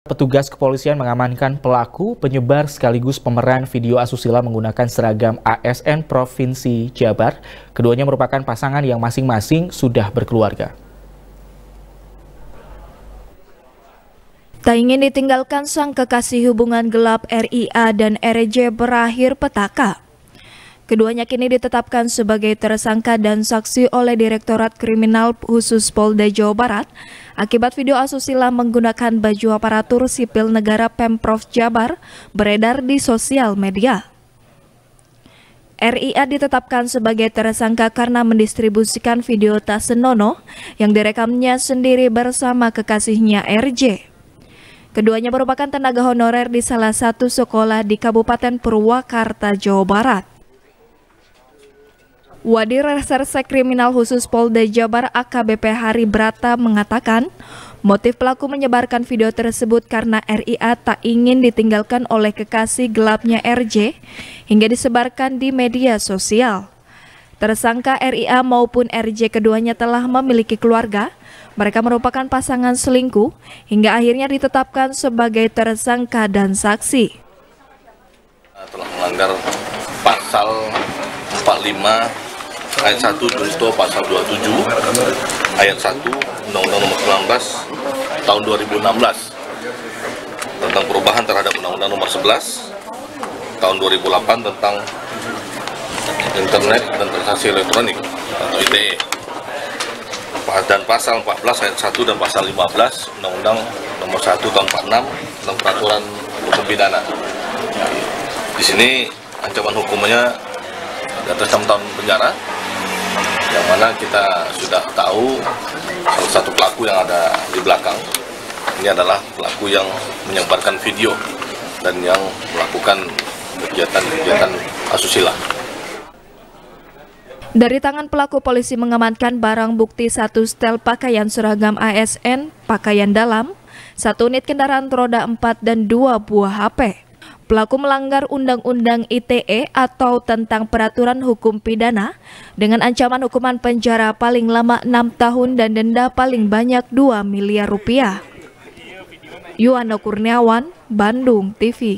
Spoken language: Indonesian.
Petugas kepolisian mengamankan pelaku penyebar sekaligus pemeran video asusila menggunakan seragam ASN Provinsi Jabar. Keduanya merupakan pasangan yang masing-masing sudah berkeluarga. Tak ingin ditinggalkan sang kekasih hubungan gelap RIA dan RJ berakhir petaka. Keduanya kini ditetapkan sebagai tersangka dan saksi oleh Direktorat Kriminal Khusus Polda Jawa Barat akibat video asusila menggunakan baju aparatur sipil negara Pemprov Jabar beredar di sosial media. RIA ditetapkan sebagai tersangka karena mendistribusikan video tas senono yang direkamnya sendiri bersama kekasihnya RJ. Keduanya merupakan tenaga honorer di salah satu sekolah di Kabupaten Purwakarta, Jawa Barat. Wadir Reserse Kriminal Khusus Polda Jabar AKBP Hari Brata mengatakan, motif pelaku menyebarkan video tersebut karena RIA tak ingin ditinggalkan oleh kekasih gelapnya RJ hingga disebarkan di media sosial. Tersangka RIA maupun RJ keduanya telah memiliki keluarga. Mereka merupakan pasangan selingkuh hingga akhirnya ditetapkan sebagai tersangka dan saksi. Telah melanggar pasal 45 ayat 1 junto pasal 27 ayat 1 Undang-Undang Nomor 19 tahun 2016 tentang perubahan terhadap Undang-Undang Nomor 11 tahun 2008 tentang internet dan transaksi elektronik atau ITE dan pasal 14 ayat 1 dan pasal 15 Undang-Undang Nomor 1 tahun 46 tentang peraturan hukum pidana. Di sini ancaman hukumnya di atas 6 tahun penjara yang mana kita sudah tahu salah satu pelaku yang ada di belakang ini adalah pelaku yang menyebarkan video dan yang melakukan kegiatan-kegiatan asusila. Dari tangan pelaku polisi mengamankan barang bukti satu setel pakaian seragam ASN, pakaian dalam, satu unit kendaraan roda 4 dan dua buah HP. Pelaku melanggar Undang-Undang ITE atau tentang peraturan hukum pidana dengan ancaman hukuman penjara paling lama 6 tahun dan denda paling banyak 2 miliar rupiah. Yuwana Kurniawan, Bandung TV